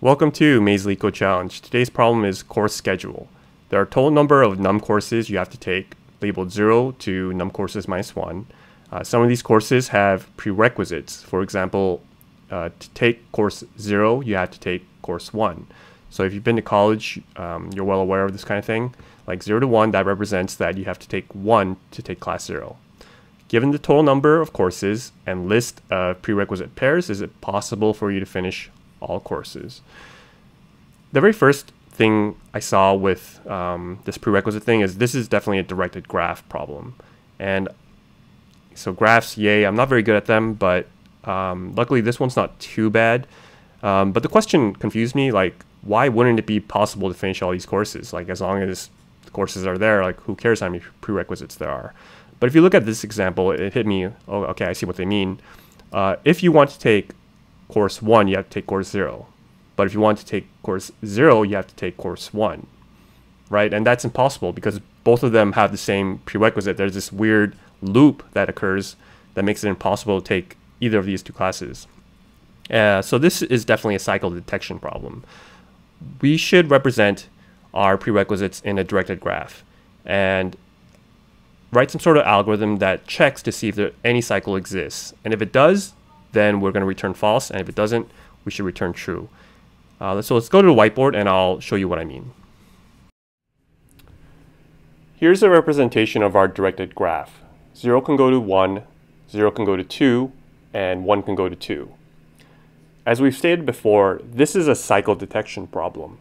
Welcome to May LeetCode Challenge. Today's problem is course schedule. There are a total number of num courses you have to take, labeled 0 to num courses minus 1. Uh, some of these courses have prerequisites. For example, uh, to take course 0, you have to take course 1. So if you've been to college, um, you're well aware of this kind of thing. Like 0 to 1, that represents that you have to take 1 to take class 0. Given the total number of courses and list of prerequisite pairs, is it possible for you to finish all courses. The very first thing I saw with um, this prerequisite thing is this is definitely a directed graph problem. And so graphs, yay, I'm not very good at them, but um, luckily this one's not too bad. Um, but the question confused me, like, why wouldn't it be possible to finish all these courses? Like, as long as the courses are there, like, who cares how many prerequisites there are? But if you look at this example, it hit me, oh, okay, I see what they mean. Uh, if you want to take course 1, you have to take course 0. But if you want to take course 0, you have to take course 1. Right? And that's impossible because both of them have the same prerequisite. There's this weird loop that occurs that makes it impossible to take either of these two classes. Uh, so this is definitely a cycle detection problem. We should represent our prerequisites in a directed graph and write some sort of algorithm that checks to see if there, any cycle exists. And if it does, then we're going to return false. And if it doesn't, we should return true. Uh, so let's go to the whiteboard and I'll show you what I mean. Here's a representation of our directed graph. 0 can go to 1, 0 can go to 2, and 1 can go to 2. As we've stated before, this is a cycle detection problem.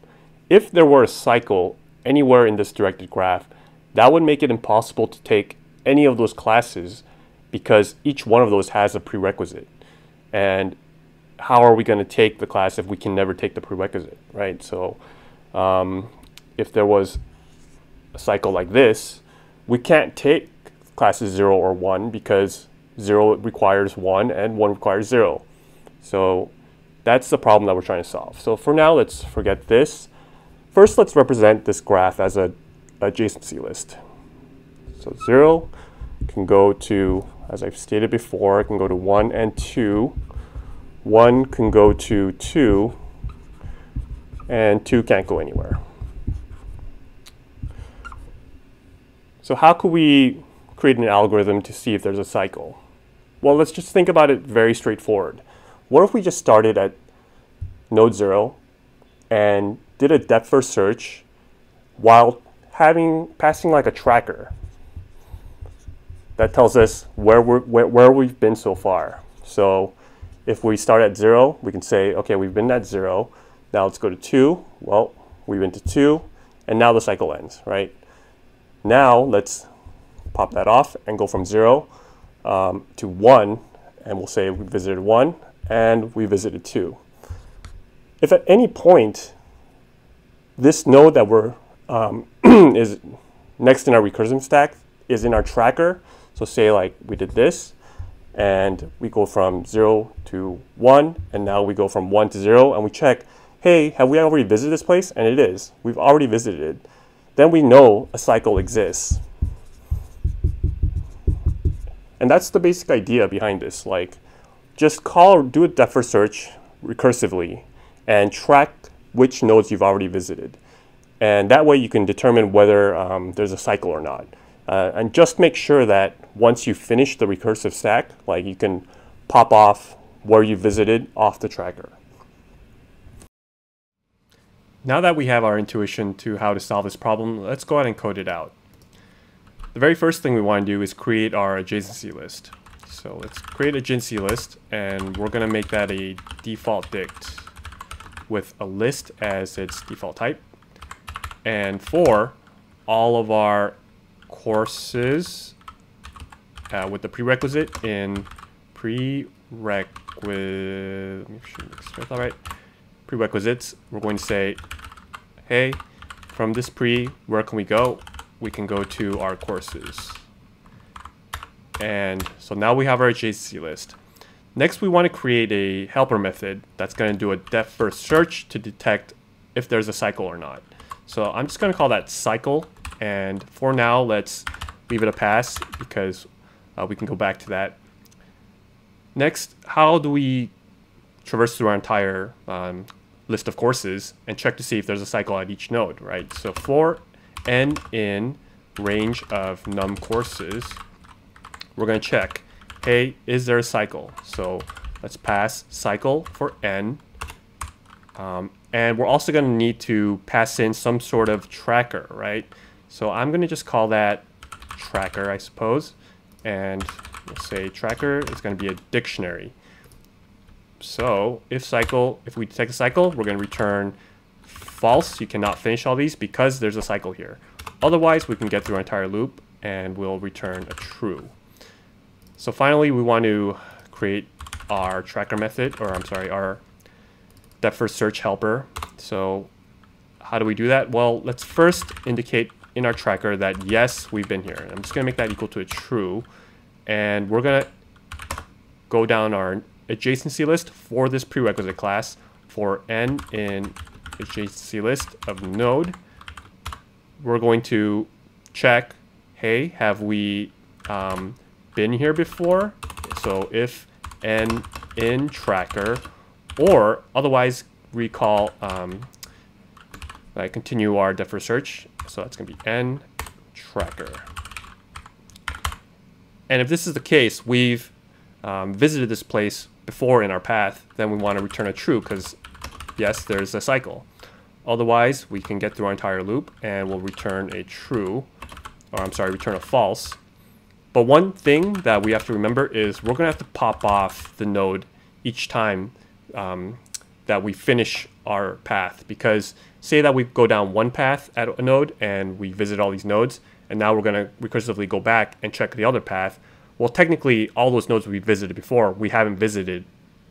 If there were a cycle anywhere in this directed graph, that would make it impossible to take any of those classes because each one of those has a prerequisite and how are we going to take the class if we can never take the prerequisite, right? So um, if there was a cycle like this, we can't take classes 0 or 1 because 0 requires 1 and 1 requires 0. So that's the problem that we're trying to solve. So for now, let's forget this. First, let's represent this graph as a adjacency list. So 0 can go to as I've stated before, it can go to 1 and 2. 1 can go to 2, and 2 can't go anywhere. So how could we create an algorithm to see if there's a cycle? Well, let's just think about it very straightforward. What if we just started at node 0 and did a depth first search while having passing like a tracker that tells us where, we're, where, where we've been so far. So if we start at zero, we can say, okay, we've been at zero. Now let's go to two. Well, we've been to two, and now the cycle ends, right? Now let's pop that off and go from zero um, to one, and we'll say we visited one, and we visited two. If at any point this node that we're um, is next in our recursive stack is in our tracker, so say like we did this, and we go from 0 to 1, and now we go from 1 to 0, and we check, hey, have we already visited this place? And it is. We've already visited. Then we know a cycle exists. And that's the basic idea behind this. Like, just call, do a depth first search recursively, and track which nodes you've already visited. And that way you can determine whether um, there's a cycle or not. Uh, and just make sure that once you finish the recursive stack, like you can pop off where you visited off the tracker. Now that we have our intuition to how to solve this problem, let's go ahead and code it out. The very first thing we want to do is create our adjacency list. So let's create a adjacency list, and we're going to make that a default dict with a list as its default type. And for all of our courses uh, with the prerequisite in prerequisite, all right, prerequisites, we're going to say, hey, from this pre, where can we go? We can go to our courses. And so now we have our adjacency list. Next, we want to create a helper method that's going to do a depth first search to detect if there's a cycle or not. So I'm just going to call that cycle and for now, let's leave it a pass because uh, we can go back to that. Next, how do we traverse through our entire um, list of courses and check to see if there's a cycle at each node, right? So for n in range of num courses, we're going to check, hey, is there a cycle? So let's pass cycle for n. Um, and we're also going to need to pass in some sort of tracker, right? So I'm going to just call that tracker, I suppose. And we'll say tracker is going to be a dictionary. So if cycle, if we detect a cycle, we're going to return false. You cannot finish all these because there's a cycle here. Otherwise, we can get through our entire loop and we'll return a true. So finally, we want to create our tracker method, or I'm sorry, our depth first search helper. So how do we do that? Well, let's first indicate in our tracker that yes, we've been here. I'm just going to make that equal to a true. And we're going to go down our adjacency list for this prerequisite class for n in adjacency list of node. We're going to check, hey, have we um, been here before? So if n in tracker, or otherwise recall, um, like continue our first search. So that's going to be n tracker. And if this is the case, we've um, visited this place before in our path, then we want to return a true because yes, there's a cycle. Otherwise, we can get through our entire loop and we'll return a true, or I'm sorry, return a false. But one thing that we have to remember is we're going to have to pop off the node each time um, that we finish our path because say that we go down one path at a node and we visit all these nodes and now we're going to recursively go back and check the other path well, technically, all those nodes we visited before, we haven't visited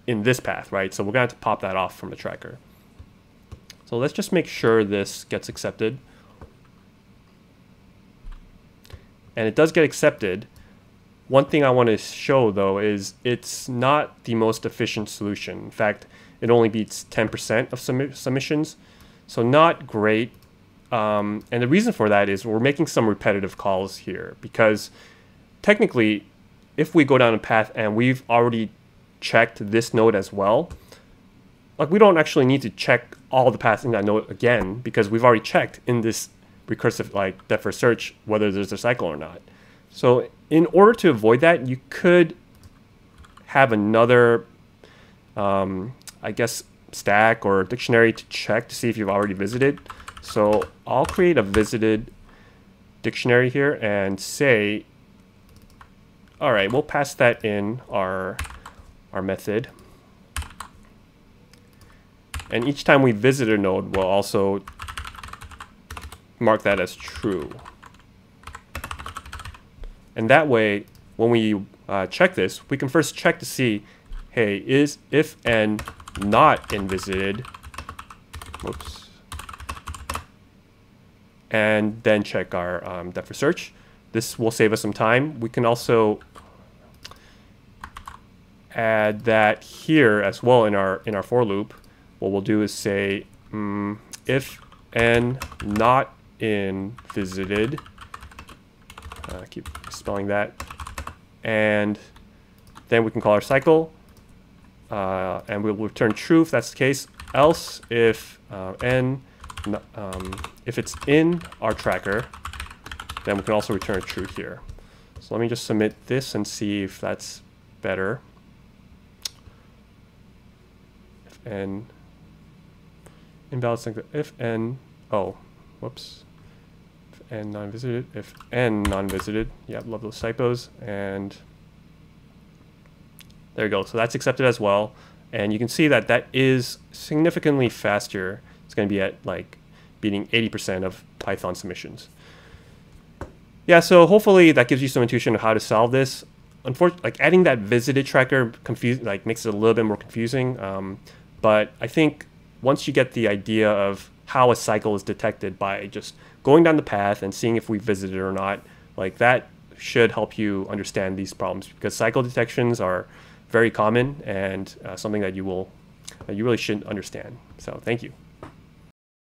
in this path, right? So we're going to have to pop that off from the tracker. So let's just make sure this gets accepted. And it does get accepted. One thing I want to show, though, is it's not the most efficient solution. In fact, it only beats 10% of submissions. So not great. Um, and the reason for that is we're making some repetitive calls here because technically if we go down a path and we've already checked this node as well, like we don't actually need to check all the paths in that node again because we've already checked in this recursive like depth first search whether there's a cycle or not. So in order to avoid that, you could have another, um, I guess, stack or dictionary to check to see if you've already visited. So I'll create a visited dictionary here and say all right, we'll pass that in our, our method. And each time we visit a node, we'll also mark that as true. And that way, when we uh, check this, we can first check to see, hey, is if n not in visited, whoops, and then check our um, depth first search. This will save us some time. We can also add that here as well in our in our for loop. What we'll do is say um, if n not in visited. Uh, keep spelling that, and then we can call our cycle, uh, and we'll return true if that's the case. Else, if uh, n um, if it's in our tracker, then we can also return true here. So let me just submit this and see if that's better. If n invalid if n oh whoops if n non-visited if n non-visited yeah love those typos and there you go so that's accepted as well and you can see that that is significantly faster it's going to be at like beating 80% of Python submissions yeah, so hopefully that gives you some intuition of how to solve this. Unfortunately, like adding that visited tracker confuse like makes it a little bit more confusing. Um, but I think once you get the idea of how a cycle is detected by just going down the path and seeing if we visited or not, like that should help you understand these problems because cycle detections are very common and uh, something that you will you really shouldn't understand. So thank you.